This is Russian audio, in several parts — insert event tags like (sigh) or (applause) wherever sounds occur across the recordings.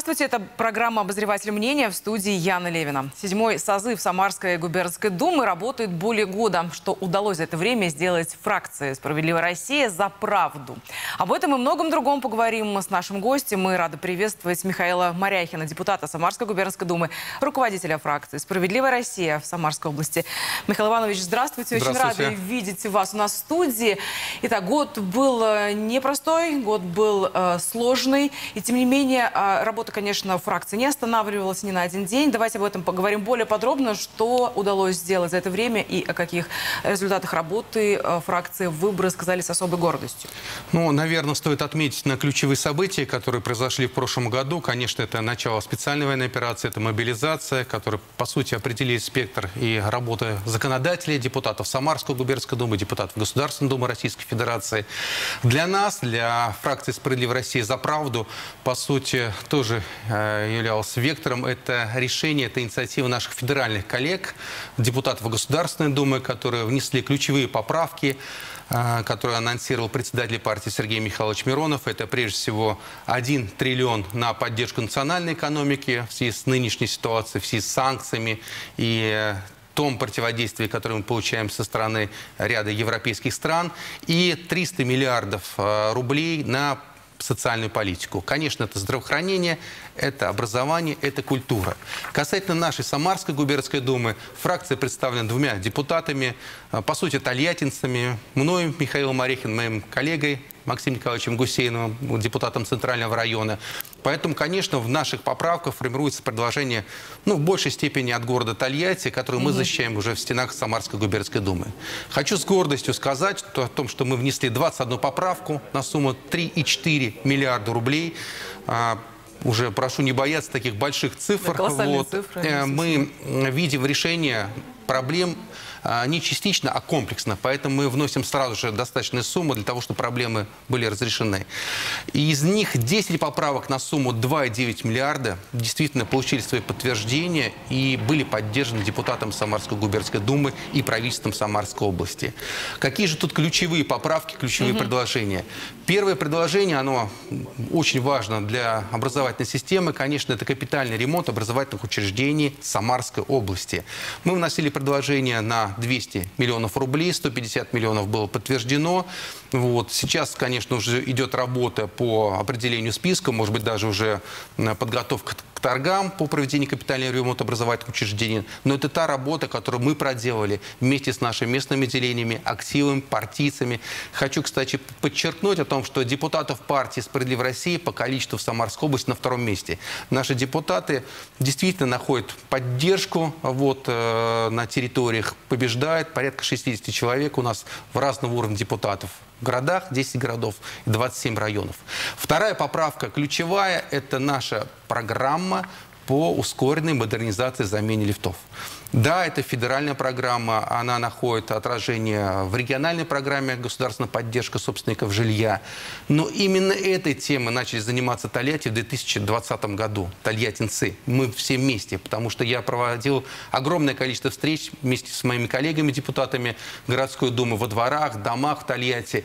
Здравствуйте, это программа «Обозреватель мнения» в студии Яна Левина. Седьмой созыв Самарской губернской думы работает более года. Что удалось за это время сделать фракции «Справедливая Россия» за правду. Об этом и многом другом поговорим с нашим гостем. Мы рады приветствовать Михаила Моряхина, депутата Самарской губернской думы, руководителя фракции «Справедливая Россия» в Самарской области. Михаил Иванович, здравствуйте. Очень Здравствуйте. рады видеть вас у нас в студии. Итак, год был э, непростой, год был э, сложный. И тем не менее, э, работа, конечно, фракции не останавливалась ни на один день. Давайте об этом поговорим более подробно, что удалось сделать за это время и о каких результатах работы э, фракции выборы сказали с особой гордостью. Ну, наверное, стоит отметить на ключевые события, которые произошли в прошлом году. Конечно, это начало специальной военной операции, это мобилизация, которая, по сути, определит спектр и работы законодателей, депутатов Самарской губернской думы, депутатов Государственной думы Российской Федерации. Для нас, для фракции «Справедливая Россия за правду», по сути, тоже э, являлся вектором. Это решение, это инициатива наших федеральных коллег, депутатов Государственной думы, которые внесли ключевые поправки, э, которые анонсировал председатель партии Сергей Михайлович Миронов. Это прежде всего 1 триллион на поддержку национальной экономики в связи с нынешней ситуацией, в связи с санкциями и э, том противодействии, которое мы получаем со стороны ряда европейских стран, и 300 миллиардов рублей на социальную политику. Конечно, это здравоохранение, это образование, это культура. Касательно нашей Самарской губернской думы, фракция представлена двумя депутатами, э, по сути, тольяттинцами, мной, Михаилом Орехин, моим коллегой, Максимом Николаевичем Гусейновым, депутатом Центрального района. Поэтому, конечно, в наших поправках формируется предложение, ну, в большей степени от города Тольятти, которое мы защищаем уже в стенах Самарской губернской думы. Хочу с гордостью сказать то- о том, что мы внесли 21 поправку на сумму 3,4 миллиарда рублей. А, уже прошу не бояться таких больших цифр. Да, колоссальные цифры, Э. Мы видим решение проблем не частично, а комплексно. Поэтому мы вносим сразу же достаточную сумму для того, чтобы проблемы были разрешены. И из них 10 поправок на сумму 2,9 миллиарда действительно получили свои подтверждения и были поддержаны депутатом Самарской губернской думы и правительством Самарской области. Какие же тут ключевые поправки, ключевые предложения? Первое предложение, оно очень важно для образовательной системы, конечно, это капитальный ремонт образовательных учреждений Самарской области. Мы вносили предложение на 200 миллионов рублей, 150 миллионов было подтверждено. Вот. Сейчас, конечно, уже идет работа по определению списка, может быть, даже уже подготовка к торгам по проведению капитального ремонта образовательных учреждений. Но это та работа, которую мы проделали вместе с нашими местными делениями, активами, партийцами. Хочу, кстати, подчеркнуть о том, что депутатов партии «Справедливая Россия» по количеству в Самарской области на втором месте. Наши депутаты действительно находят поддержку вот, э, на территориях, побеждают. Порядка 60 человек у нас в разного уровня депутатов в городах, 10 городов и 27 районов. Вторая поправка ключевая – это наша программа по ускоренной модернизации замене лифтов. Да, это федеральная программа, она находит отражение в региональной программе государственная поддержка собственников жилья. Но именно этой темой начали заниматься Тольятти в 2020 году, тольяттинцы. Мы все вместе, потому что я проводил огромное количество встреч вместе с моими коллегами-депутатами городской думы во дворах, домах в Тольятти.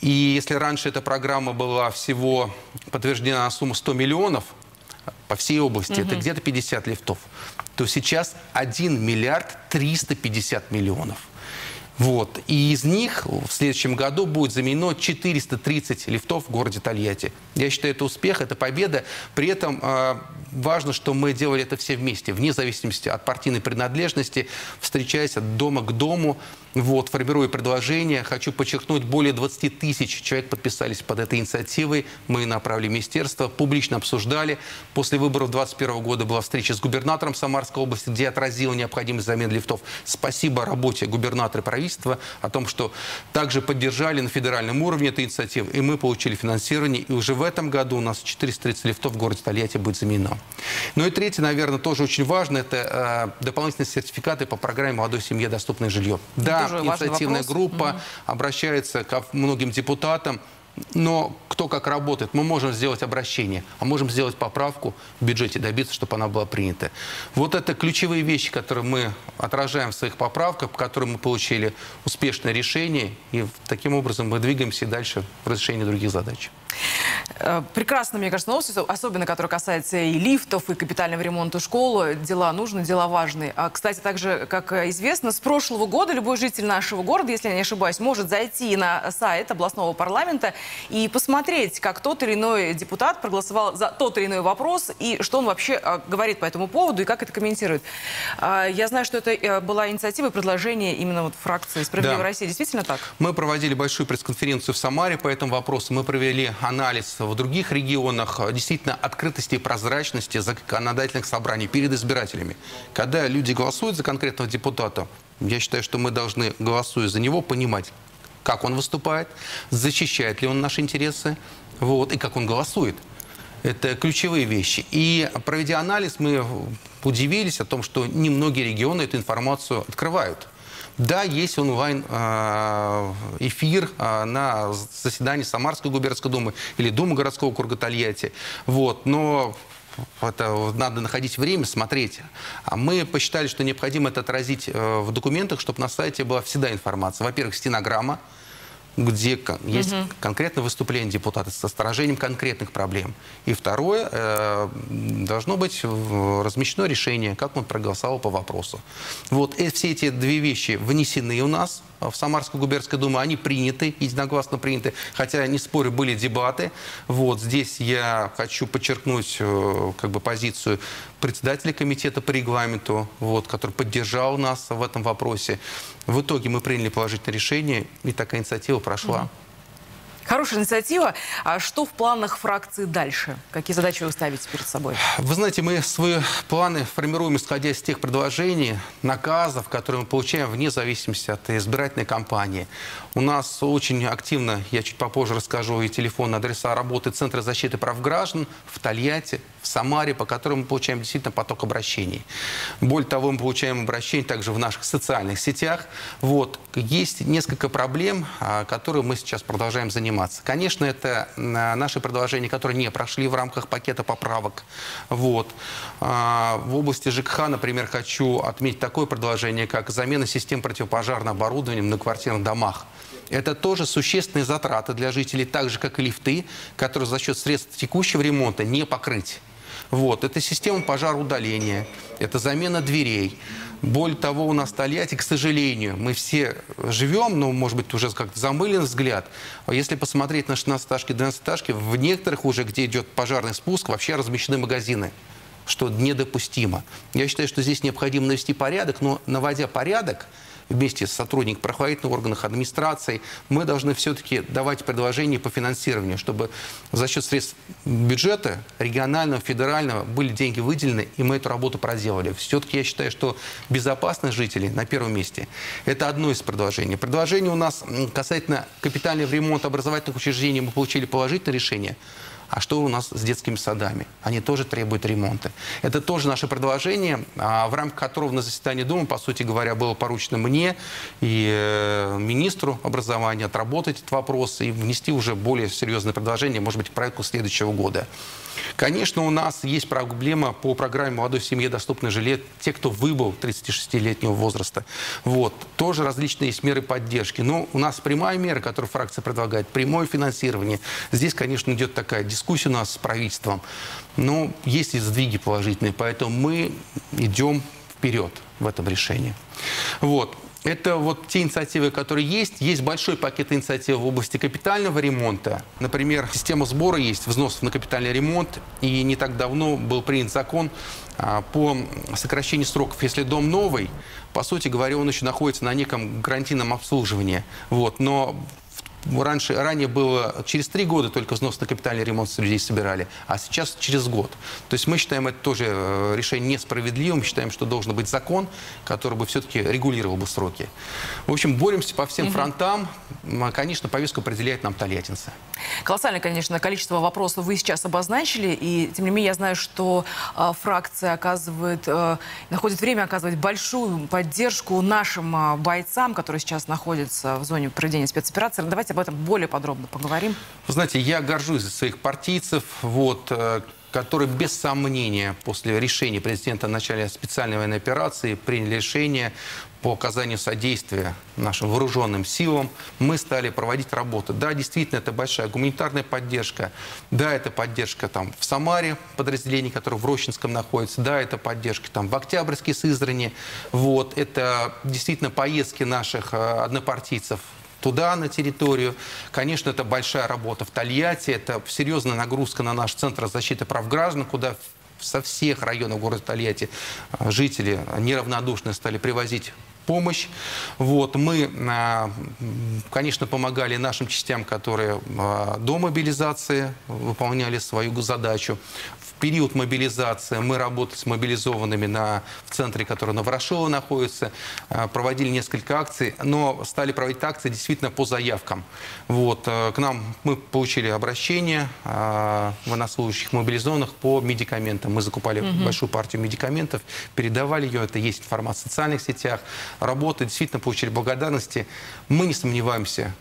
И если раньше эта программа была всего подтверждена на сумму 100 миллионов, по всей области, это где-то 50 лифтов, то сейчас 1 миллиард 350 миллионов. Вот. И из них в следующем году будет заменено 430 лифтов в городе Тольятти. Я считаю, это успех, это победа. При этом э, важно, что мы делали это все вместе, вне зависимости от партийной принадлежности, встречаясь от дома к дому, вот, формируя предложения. Хочу подчеркнуть, более 20 тысяч человек подписались под этой инициативой. Мы направили в министерство, публично обсуждали. После выборов 2021 года была встреча с губернатором Самарской области, где отразила необходимость замены лифтов. Спасибо работе губернатора и правительства о том, что также поддержали на федеральном уровне эту инициативу. И мы получили финансирование. И уже в этом году у нас 430 лифтов в городе Тольятти будет заменено. Ну и третье, наверное, тоже очень важно, это э, дополнительные сертификаты по программе «Молодой семье. Доступное жилье». Да, инициативная группа обращается ко многим депутатам, но кто как работает, мы можем сделать обращение, а можем сделать поправку в бюджете, добиться, чтобы она была принята. Вот это ключевые вещи, которые мы отражаем в своих поправках, по которым мы получили успешное решение, и таким образом мы двигаемся дальше в разрешении других задач. Э, прекрасно, мне кажется, новость, особенно которая касается и лифтов, и капитального ремонта школы. Дела нужны, дела важные. А, кстати, также, как известно, с прошлого года любой житель нашего города, если я не ошибаюсь, может зайти на сайт областного парламента и посмотреть, как тот или иной депутат проголосовал за тот или иной вопрос, и что он вообще а, говорит по этому поводу, и как это комментирует. А, я знаю, что это э, была инициатива и предложение именно вот фракции «Справедливая да. Россия». Действительно так? Мы проводили большую пресс-конференцию в Самаре по этому вопросу. Мы провели анализ в других регионах действительно открытости и прозрачности законодательных собраний перед избирателями. Когда люди голосуют за конкретного депутата, я считаю, что мы должны, голосуя за него, понимать, как он выступает, защищает ли он наши интересы, вот, и как он голосует. Это ключевые вещи. И проведя анализ, мы удивились о том, что немногие регионы эту информацию открывают. Да, есть онлайн-эфир а, а, на заседании Самарской губернской думы или Думы городского округа Тольятти. Вот, но это надо находить время, смотреть. А мы посчитали, что необходимо это отразить э, в документах, чтобы на сайте была всегда информация. Во-первых, стенограмма, где есть угу. конкретное выступление депутата со сторожением конкретных проблем. И второе, э, должно быть размещено решение, как он проголосовал по вопросу. Вот и все эти две вещи внесены у нас в Самарскую губернскую думу, они приняты, единогласно приняты, хотя, не спорю, были дебаты. Вот здесь я хочу подчеркнуть э, как бы позицию председателя комитета по регламенту, вот, который поддержал нас в этом вопросе. В итоге мы приняли положительное решение, и такая инициатива прошла. Хорошая инициатива. А что в планах фракции дальше? Какие задачи вы ставите перед собой? Вы знаете, мы свои планы формируем, исходя из тех предложений, наказов, которые мы получаем вне зависимости от избирательной кампании. У нас очень активно, я чуть попозже расскажу, и телефон, адреса работы Центра защиты прав граждан в Тольятти, в Самаре, по которым мы получаем действительно поток обращений. Более того, мы получаем обращения также в наших социальных сетях. Вот. Есть несколько проблем, а, которые мы сейчас продолжаем заниматься. Конечно, это а, наши предложения, которые не прошли в рамках пакета поправок. Вот. А, в области ЖКХ, например, хочу отметить такое предложение, как замена систем противопожарного оборудования на квартирных домах. Это тоже существенные затраты для жителей, так же, как и лифты, которые за счет средств текущего ремонта не покрыть. Вот. Это система пожарудаления, это замена дверей. Более того, у нас в Тольятти, к сожалению, мы все живем, но, может быть, уже как-то замылен взгляд. А если посмотреть на 16-этажки, 12-этажки, в некоторых уже, где идет пожарный спуск, вообще размещены магазины что недопустимо. Я считаю, что здесь необходимо навести порядок, но наводя порядок, вместе с сотрудниками правоохранительных органов администрации, мы должны все-таки давать предложения по финансированию, чтобы за счет средств бюджета регионального, федерального были деньги выделены, и мы эту работу проделали. Все-таки я считаю, что безопасность жителей на первом месте. Это одно из предложений. Предложение у нас касательно капитального ремонта образовательных учреждений мы получили положительное решение. А что у нас с детскими садами? Они тоже требуют ремонта. Это тоже наше предложение, а, в рамках которого на заседании Думы, по сути говоря, было поручено мне и э, министру образования отработать этот вопрос и внести уже более серьезное предложение, может быть, к проекту следующего года. Конечно, у нас есть проблема по программе «Молодой семье доступное жилье». Те, кто выбыл 36-летнего возраста. Вот. Тоже различные есть меры поддержки. Но у нас прямая мера, которую фракция предлагает, прямое финансирование. Здесь, конечно, идет такая дискуссия у нас с правительством. Но есть и сдвиги положительные, поэтому мы идем вперед в этом решении. Вот. Это вот те инициативы, которые есть. Есть большой пакет инициатив в области капитального ремонта. Например, система сбора есть, взносов на капитальный ремонт. И не так давно был принят закон а, по сокращению сроков. Если дом новый, по сути говоря, он еще находится на неком гарантийном обслуживании. Вот. Но Раньше, ранее было через три года только взнос на капитальный ремонт людей собирали, а сейчас через год. То есть мы считаем это тоже э, решение несправедливым, считаем, что должен быть закон, который бы все-таки регулировал бы сроки. В общем, боремся по всем угу. фронтам. Конечно, повестку определяет нам тольяттинцы. Колоссальное, конечно, количество вопросов вы сейчас обозначили, и тем не менее я знаю, что э, фракция оказывает, э, находит время оказывать большую поддержку нашим э, бойцам, которые сейчас находятся в зоне проведения спецоперации. Давайте Об этом более подробно поговорим. Вы знаете, я горжусь за своих партийцев, вот, э, которые без сомнения после решения президента о начале специальной военной операции приняли решение по оказанию содействия нашим вооруженным силам, мы стали проводить работы. Да, действительно, это большая гуманитарная поддержка. Да, это поддержка там в Самаре, подразделений, которые в Рощинском находятся. Да, это поддержка там в Октябрьске, Сызрани. Вот, это действительно поездки наших э, однопартийцев туда, на территорию. Конечно, это большая работа в Тольятти, это серьезная нагрузка на наш Центр защиты прав граждан, куда со всех районов города Тольятти э, жители неравнодушно стали привозить помощь. Вот, мы, а, конечно, помогали нашим частям, которые а, до мобилизации выполняли свою задачу период мобилизации мы работали с мобилизованными на, в центре, который на Ворошилово находится, э, проводили несколько акций, но стали проводить акции действительно по заявкам. Вот, э, к нам мы получили обращение э, военнослужащих мобилизованных по медикаментам. Мы закупали угу. большую партию медикаментов, передавали ее, это есть информация в социальных сетях. Работа, действительно получили благодарности. Мы не сомневаемся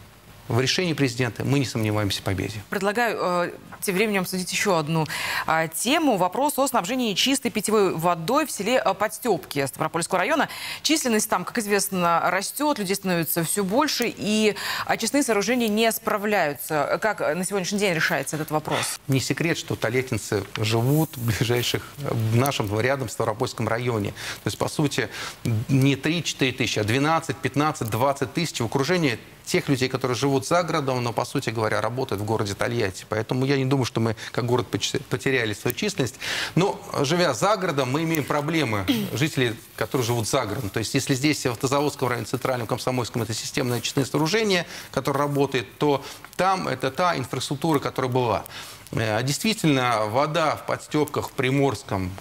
в решении президента мы не сомневаемся в победе. Предлагаю э, тем временем обсудить еще одну э, тему. Вопрос о снабжении чистой питьевой водой в селе э, Подстепки Ставропольского района. Численность там, как известно, растет, людей становится все больше, и очистные сооружения не справляются. Как на сегодняшний день решается этот вопрос? Не секрет, что толетинцы живут в ближайших, в нашем рядом Ставропольском районе. То есть, по сути, не 3-4 тысячи, а 12, 15, 20 тысяч в окружении тех людей, которые живут за городом, но, по сути говоря, работают в городе Тольятти. Поэтому я не думаю, что мы как город потеряли свою численность. Но, живя за городом, мы имеем проблемы (clears throat) жителей, которые живут за городом. То есть, если здесь в Автозаводском районе, Центральном, Комсомольском, это системное очистное сооружение, которое работает, то там это та инфраструктура, которая была. Э, действительно, вода в подстепках в Приморском,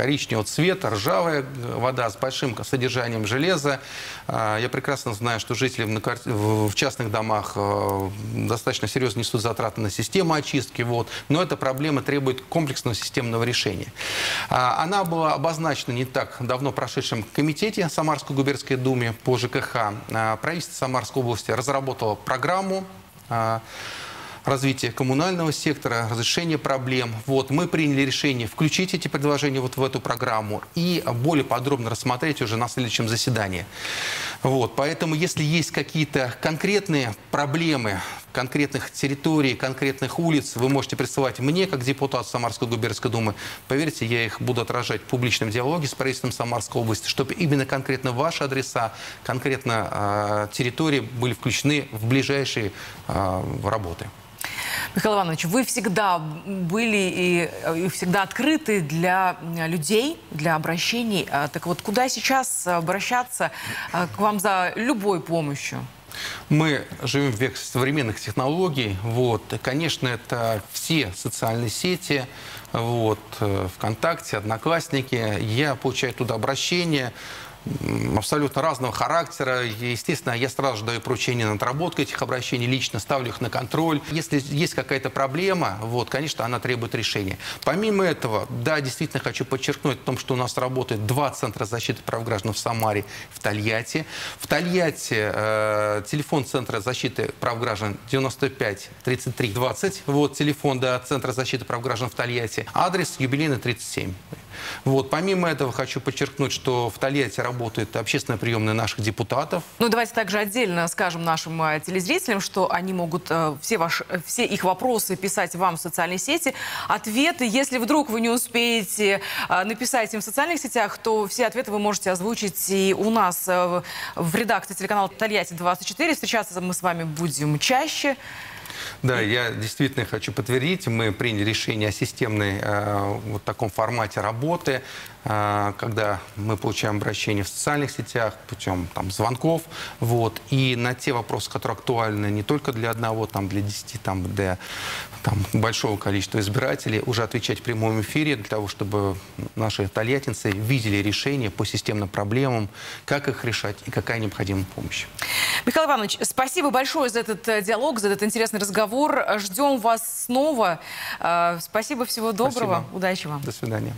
коричневого цвета, ржавая вода с большим содержанием железа. А, я прекрасно знаю, что жители в частных домах э, достаточно серьезно несут затраты на систему очистки, вот. но эта проблема требует комплексного системного решения. А, она была обозначена не так давно прошедшем комитете Самарской губернской думе по ЖКХ. А, правительство Самарской области разработало программу развития коммунального сектора, разрешения проблем. Вот, мы приняли решение включить эти предложения вот в эту программу и более подробно рассмотреть уже на следующем заседании. Вот, поэтому, если есть какие-то конкретные проблемы конкретных территорий, конкретных улиц, вы можете присылать мне, как депутат Самарской губернской думы. Поверьте, я их буду отражать в публичном диалоге с правительством Самарской области, чтобы именно конкретно ваши адреса, конкретно э, территории были включены в ближайшие э, работы. Михаил Иванович, вы всегда были и, и всегда открыты для людей, для обращений. А, так вот, куда сейчас обращаться а, к вам за любой помощью? Мы живем в век современных технологий. Вот. конечно, это все социальные сети, вот, э, ВКонтакте, Одноклассники. Я получаю туда обращения абсолютно разного характера. Естественно, я сразу же даю поручение на отработку этих обращений, лично ставлю их на контроль. Если есть какая-то проблема, вот, конечно, она требует решения. Помимо этого, да, действительно хочу подчеркнуть о том, что у нас работает два центра защиты прав граждан в Самаре, в Тольятти. В Тольятти э, телефон Центра защиты прав граждан 95 33 20. Вот телефон да, Центра защиты прав граждан в Тольятти. Адрес юбилейный 37. Вот. Помимо этого хочу подчеркнуть, что в Тольятти работает общественная приемная наших депутатов. Ну, давайте также отдельно скажем нашим э, телезрителям, что они могут э, все, ваши, э, все их вопросы писать вам в социальной сети. Ответы, если вдруг вы не успеете написать им в социальных сетях, то все ответы вы можете озвучить и у нас в редакции телеканала Тольятти-24. Встречаться мы с вами будем чаще. Да, я действительно хочу подтвердить, мы приняли решение о системной э, вот таком формате работы. А, когда мы получаем обращения в социальных сетях путем там, звонков. Вот, и на те вопросы, которые актуальны не только для одного, там, для десяти, там, для там, большого количества избирателей, уже отвечать в прямом эфире для того, чтобы наши тольяттинцы видели решения по системным проблемам, как их решать и какая необходима помощь. Михаил Иванович, спасибо большое за этот э, диалог, за этот интересный разговор. Ждем вас снова. Э, спасибо, всего доброго. Спасибо. Удачи вам. До свидания.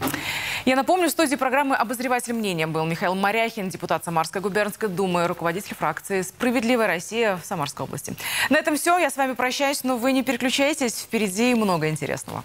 Я напомню, студии программы «Обозреватель мнения» был Михаил Моряхин, депутат Самарской губернской думы, руководитель фракции «Справедливая Россия» в Самарской области. На этом все. Я с вами прощаюсь, но вы не переключайтесь. Впереди много интересного.